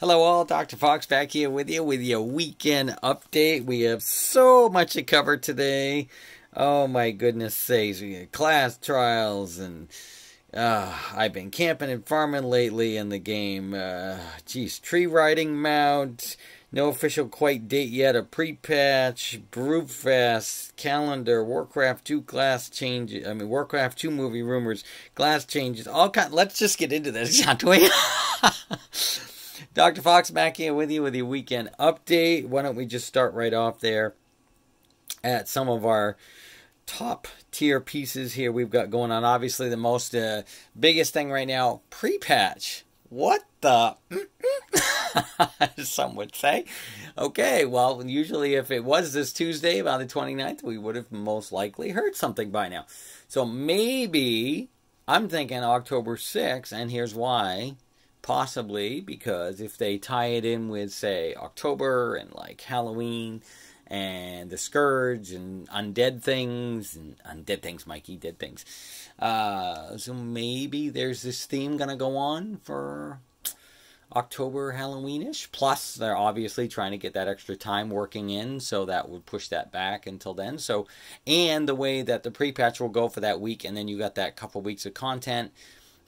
Hello, all. Dr. Fox back here with you with your weekend update. We have so much to cover today. Oh, my goodness sakes. We class trials, and uh, I've been camping and farming lately in the game. Uh, geez, tree riding mount. No official quite date yet. A pre-patch, Brewfest, calendar, Warcraft 2 class changes. I mean, Warcraft 2 movie rumors, glass changes. All kind. Let's just get into this, shall we? Dr. Fox back here with you with your weekend update. Why don't we just start right off there at some of our top tier pieces here we've got going on. Obviously, the most uh, biggest thing right now pre patch. What the? Some would say. Okay, well, usually if it was this Tuesday, about the 29th, we would have most likely heard something by now. So maybe I'm thinking October 6th, and here's why Possibly because if they tie it in with, say, October and like Halloween and the Scourge and undead things and undead things, Mikey, dead things. Uh, so maybe there's this theme gonna go on for October Halloweenish. Plus, they're obviously trying to get that extra time working in, so that would push that back until then. So, and the way that the pre-patch will go for that week, and then you got that couple weeks of content.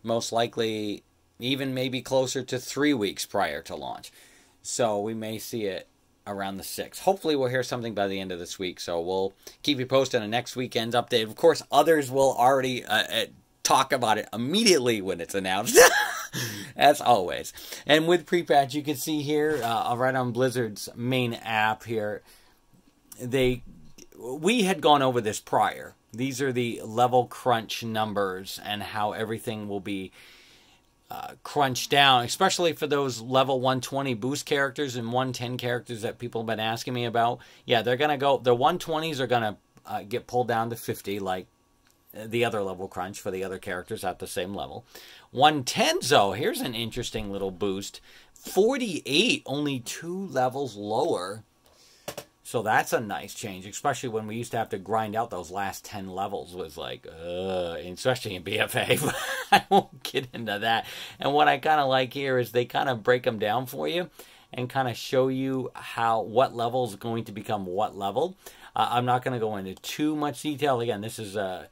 Most likely, even maybe closer to three weeks prior to launch. So we may see it around the 6th. Hopefully, we'll hear something by the end of this week. So we'll keep you posted on next weekend's update. Of course, others will already uh, uh, talk about it immediately when it's announced. As always. And with pre-patch, you can see here, uh, right on Blizzard's main app here, they we had gone over this prior. These are the level crunch numbers and how everything will be uh, crunch down, especially for those level 120 boost characters and 110 characters that people have been asking me about. Yeah, they're going to go, the 120s are going to uh, get pulled down to 50, like the other level crunch for the other characters at the same level. 110s, though, here's an interesting little boost 48, only two levels lower so that's a nice change, especially when we used to have to grind out those last 10 levels was like, especially in BFA. I won't get into that. And what I kind of like here is they kind of break them down for you and kind of show you how what level is going to become what level. Uh, I'm not going to go into too much detail. Again, this is uh,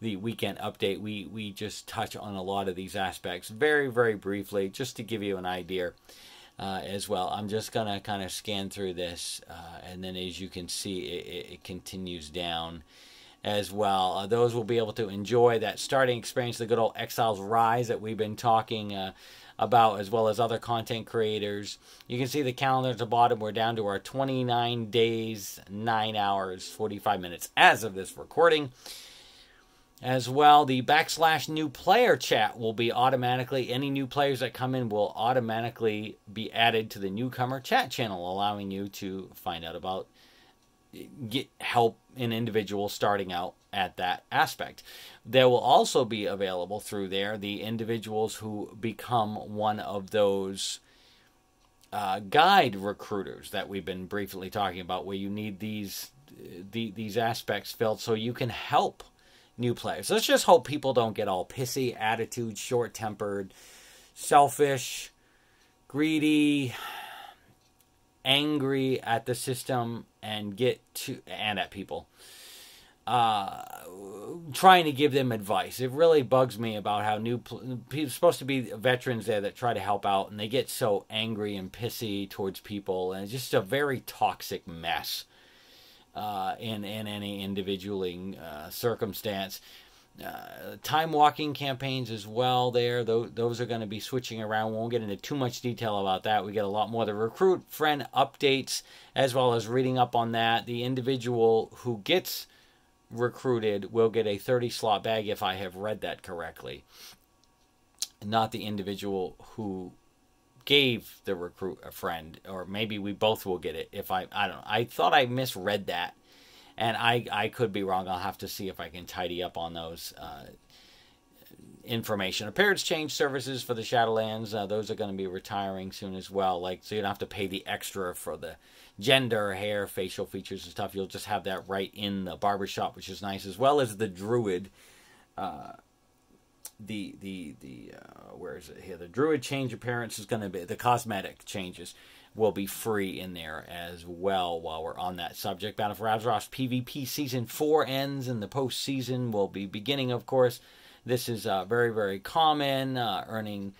the weekend update. We we just touch on a lot of these aspects very very briefly, just to give you an idea uh, as well. I'm just going to kind of scan through this, uh, and then as you can see, it, it continues down as well. Uh, those will be able to enjoy that starting experience, the good old Exile's Reach that we've been talking uh, about, as well as other content creators. You can see the calendar at the bottom. We're down to our 29 days, 9 hours, 45 minutes as of this recording. As well, the backslash new player chat will be automatically, any new players that come in will automatically be added to the newcomer chat channel, allowing you to find out about, get help an individual starting out at that aspect. There will also be available through there the individuals who become one of those uh, guide recruiters that we've been briefly talking about, where you need these the, these aspects filled so you can help new players. Let's just hope people don't get all pissy, attitude, short tempered, selfish, greedy, angry at the system, and get to and at people. Uh, trying to give them advice. It really bugs me about how new people supposed to be veterans there that try to help out, and they get so angry and pissy towards people, and it's just a very toxic mess uh, in in any individualing uh, circumstance. Uh, time walking campaigns as well. There, those, those are going to be switching around. We won't get into too much detail about that. We get a lot more the recruit friend updates as well as reading up on that. The individual who gets recruited will get a 30 slot bag if I have read that correctly. Not the individual who gave the recruit a friend, or maybe we both will get it. If I, I don't know. I thought I misread that, and I, I could be wrong. I'll have to see if I can tidy up on those uh, information. Appearance change services for the Shadowlands. Uh, those are going to be retiring soon as well. Like so, you don't have to pay the extra for the gender, hair, facial features and stuff. You'll just have that right in the barbershop, which is nice, as well as the Druid. Uh, the the the uh, where is it here? The druid change appearance is going to be the cosmetic changes will be free in there as well. While we're on that subject, Battle for Azeroth PvP season four ends, and the postseason will be beginning. Of course, this is uh, very very common, uh, earning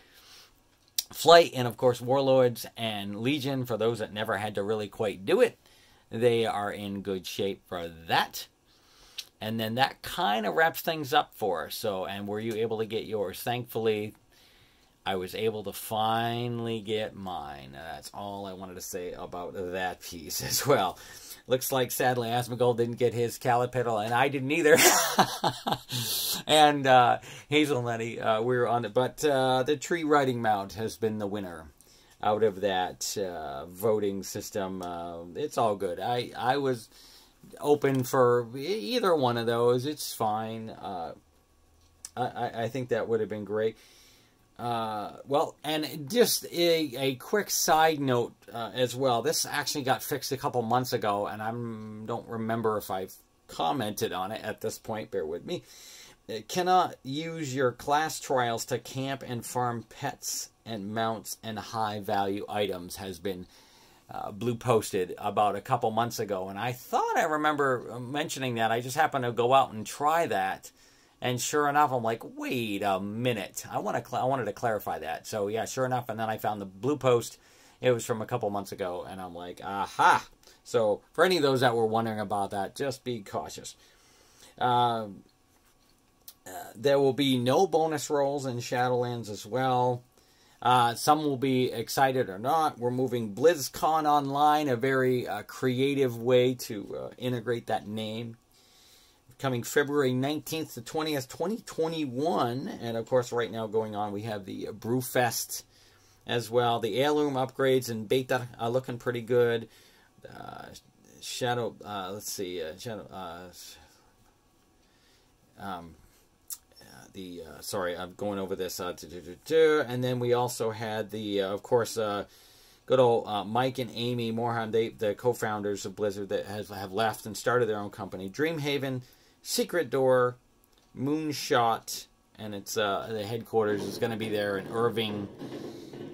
flight, and of course warlords and legion for those that never had to really quite do it. They are in good shape for that. And then that kind of wraps things up for us. So, and were you able to get yours? Thankfully, I was able to finally get mine. That's all I wanted to say about that piece as well. Looks like sadly Asmongold didn't get his Calipetal, and I didn't either. and uh, Hazelnutty, uh, we were on it, but uh, the tree riding mount has been the winner out of that uh, voting system. Uh, it's all good. I I was open for either one of those. It's fine. Uh, I, I think that would have been great. Uh, well, and just a, a quick side note uh, as well. This actually got fixed a couple months ago, and I don't remember if I've commented on it at this point. Bear with me. It cannot use your class trials to camp and farm pets and mounts and high value items has been uh, blue posted about a couple months ago, and I thought I remember mentioning that. I just happened to go out and try that, and sure enough, I'm like, wait a minute, I want to, I wanted to clarify that. So yeah, sure enough, and then I found the blue post. It was from a couple months ago, and I'm like, aha. So for any of those that were wondering about that, just be cautious. Uh, uh, there will be no bonus rolls in Shadowlands as well. Uh, some will be excited or not. We're moving BlizzCon online, a very uh, creative way to uh, integrate that name. Coming February 19th to 20th, 2021. And of course, right now going on, we have the Brewfest as well. The heirloom upgrades and beta are looking pretty good. Uh, Shadow, uh, let's see, uh, Shadow, um, the uh, sorry, I'm going over this. Uh, and then we also had the, uh, of course, uh, good old uh, Mike and Amy Morhaime, they the co-founders of Blizzard that has have left and started their own company, Dreamhaven, Secret Door, Moonshot, and it's the headquarters is going to be there in Irvine.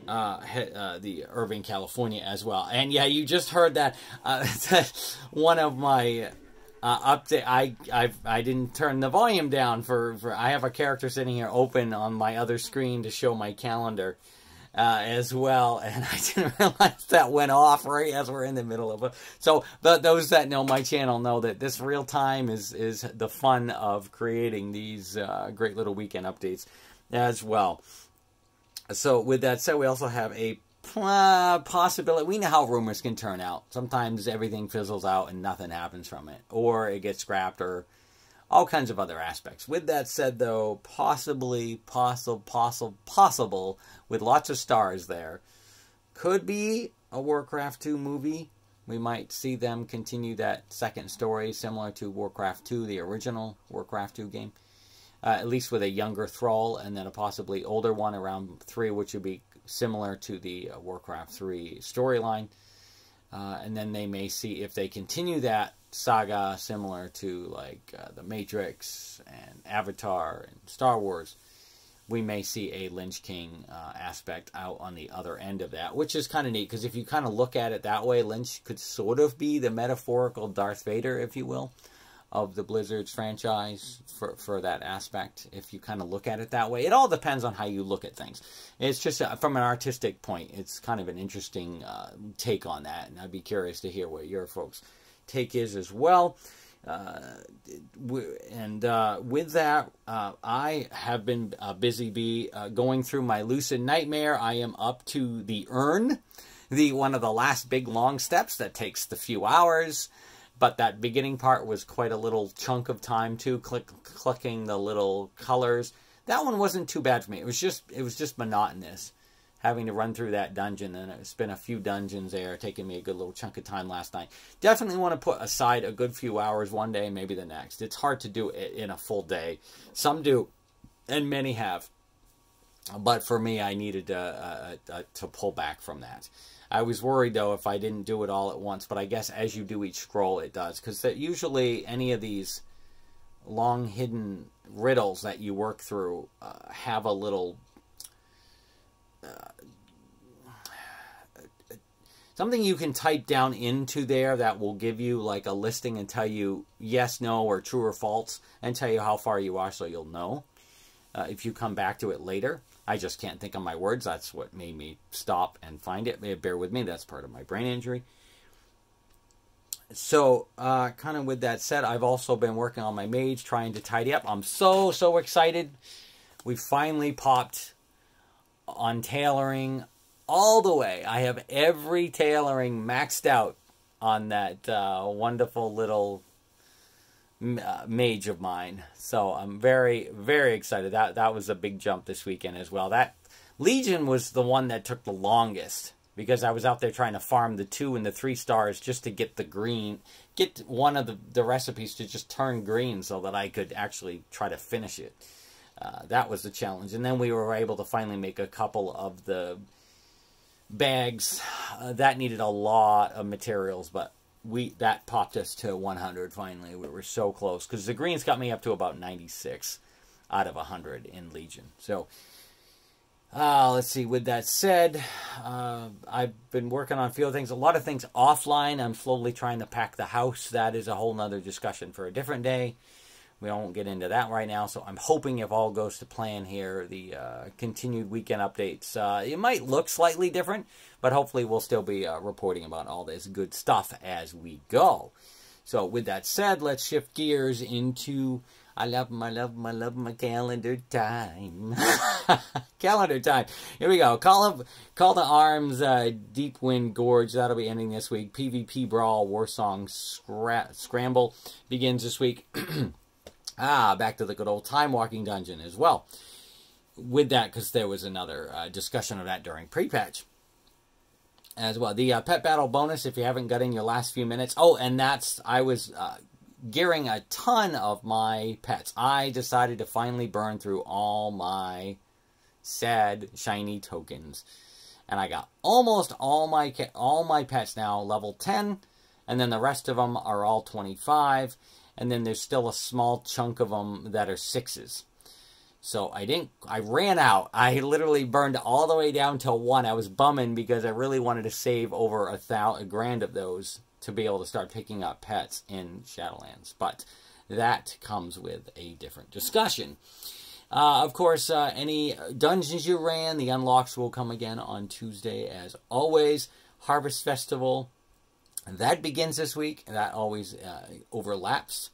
Uh, the Irvine, California, as well. And yeah, you just heard that. Uh, one of my uh, update. I I I didn't turn the volume down for, for I have a character sitting here open on my other screen to show my calendar uh, as well, and I didn't realize that went off right as we're in the middle of it. So, but those that know my channel know that this real time is is the fun of creating these uh, great little weekend updates as well. So, with that said, we also have a uh, possibility. We know how rumors can turn out. Sometimes everything fizzles out and nothing happens from it, or it gets scrapped, or all kinds of other aspects. With that said, though, possibly, possible, possible, possible, with lots of stars there, could be a Warcraft 2 movie. We might see them continue that second story, similar to Warcraft 2, the original Warcraft 2 game. Uh, at least with a younger Thrall, and then a possibly older one around 3, which would be similar to the uh, Warcraft 3 storyline. Uh, and then they may see if they continue that saga similar to like uh, the Matrix and Avatar and Star Wars. We may see a Lich King uh, aspect out on the other end of that, which is kind of neat because if you kind of look at it that way, Lynch could sort of be the metaphorical Darth Vader, if you will of the Blizzard's franchise for, for that aspect, if you kind of look at it that way. It all depends on how you look at things. It's just uh, from an artistic point, it's kind of an interesting uh, take on that, and I'd be curious to hear what your folks' take is as well. Uh, and uh, with that, uh, I have been uh, busy bee going through my lucid nightmare. I am up to the urn, the one of the last big long steps that takes the few hours but that beginning part was quite a little chunk of time too, click, clicking the little colors. That one wasn't too bad for me. It was just it was just monotonous having to run through that dungeon and it's been a few dungeons there taking me a good little chunk of time last night. Definitely want to put aside a good few hours one day maybe the next. It's hard to do it in a full day. Some do and many have. But for me i needed uh, uh, uh, to pull back from that I was worried though if I didn't do it all at once, but I guess as you do each scroll, it does because usually any of these long hidden riddles that you work through uh, have a little uh, something you can type down into there that will give you like a listing and tell you yes, no, or true or false, and tell you how far you are so you'll know uh, if you come back to it later. I just can't think of my words. That's what made me stop and find it. Bear with me. That's part of my brain injury. So, uh, kind of with that said, I've also been working on my mage, trying to tidy up. I'm so, so excited. We finally popped on tailoring all the way. I have every tailoring maxed out on that uh, wonderful little mage of mine. So I'm very, very excited. That that was a big jump this weekend as well. That Legion was the one that took the longest because I was out there trying to farm the two and the three stars just to get the green, get one of the, the recipes to just turn green so that I could actually try to finish it. Uh, that was the challenge. And then we were able to finally make a couple of the bags. Uh, that needed a lot of materials, but we that popped us to 100 finally. We were so close because the greens got me up to about 96 out of 100 in Legion. So, uh, let's see. With that said, uh, I've been working on a few things. A lot of things offline. I'm slowly trying to pack the house. That is a whole nother discussion for a different day. We won't get into that right now. So I'm hoping if all goes to plan here, the uh, continued weekend updates, uh, it might look slightly different, but hopefully we'll still be uh, reporting about all this good stuff as we go. So with that said, let's shift gears into I love my love my love my calendar time. calendar time. Here we go. Call of Call to Arms uh, Deep Wind Gorge. That'll be ending this week. PvP Brawl Warsong Scra Scramble begins this week. Ah, back to the good old time walking dungeon as well. With that, because there was another uh, discussion of that during pre-patch as well. The uh, pet battle bonus, if you haven't got in your last few minutes. Oh, and that's, I was uh, gearing a ton of my pets. I decided to finally burn through all my sad shiny tokens. And I got almost all my all my pets now level 10. And then the rest of them are all 25 and then there's still a small chunk of them that are sixes. So I didn't, I ran out. I literally burned all the way down to one. I was bumming because I really wanted to save over a thousand, a grand of those to be able to start picking up pets in Shadowlands. But that comes with a different discussion. Uh, of course, uh, any dungeons you ran, the unlocks will come again on Tuesday as always. Harvest Festival that begins this week. and That always uh, overlaps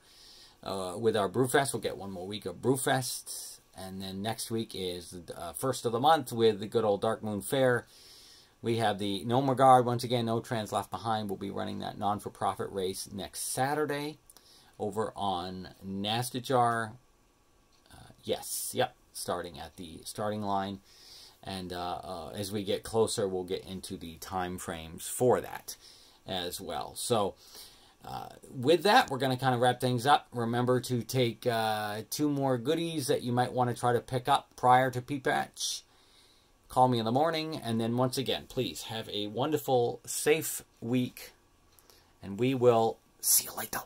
uh, with our Brewfest. We'll get one more week of Brewfest. And then next week is the uh, first of the month with the good old Darkmoon Faire. We have the No More Guard, Once again, No Trans Left Behind. We'll be running that non-for-profit race next Saturday over on Nazjatar. Uh, yes, yep, starting at the starting line. And uh, uh, as we get closer, we'll get into the time frames for that as well. So, uh, with that, we're going to kind of wrap things up. Remember to take uh, two more goodies that you might want to try to pick up prior to P-Patch. Call me in the morning. And then once again, please have a wonderful, safe week. And we will see you later.